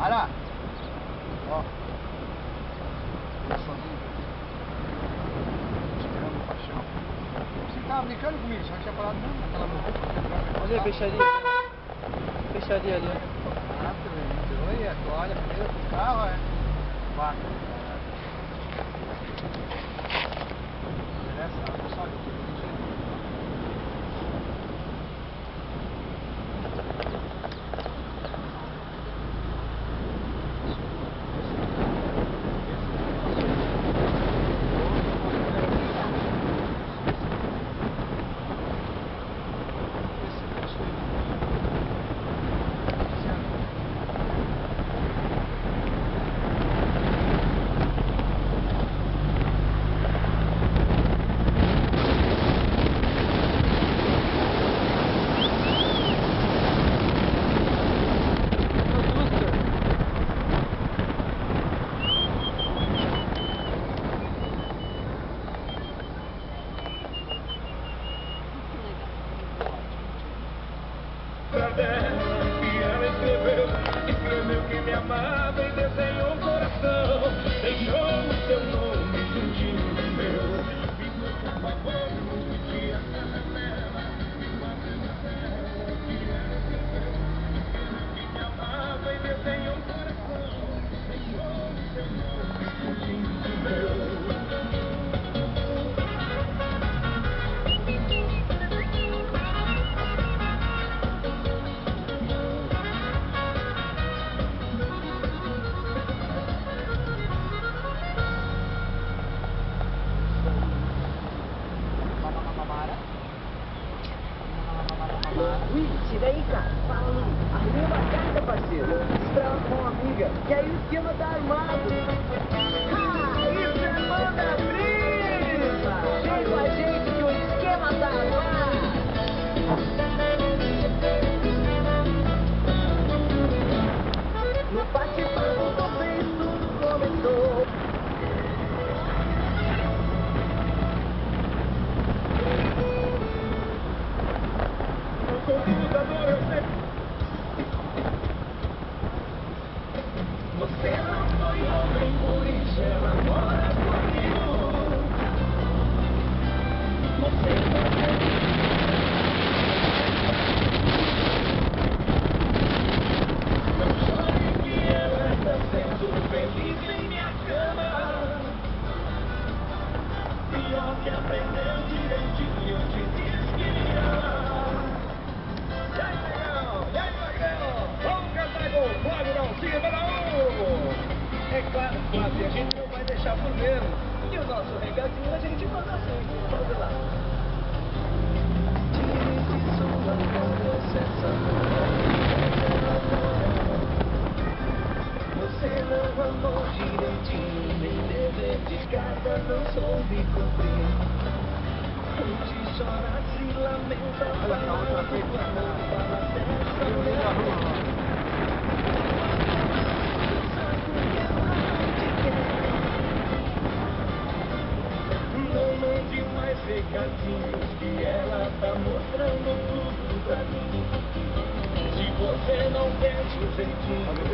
Ara. Oh. Tam mecânico comigo, só que a palavra não, aquela boca. Olha, fechadinha. Fechadinha ali. Ah, também. Olha, primeiro carro é 4. Escreveu Escreveu que me amava e desenhou um coração Ui, tira aí, cara. Fala, arrumei uma carta, parceiro. Esperava com uma amiga. Que aí o esquema tá armado. Que aprendeu direitinho, eu te recadinho a gente manda assim. Vamos lá. Você não amou direitinho, nem dever de não soube cumprir. Onde chora, se lamenta. Eu vi na rua lá. Recadinhos que ela tá mostrando tudo pra mim. Se você não perde o jeitinho.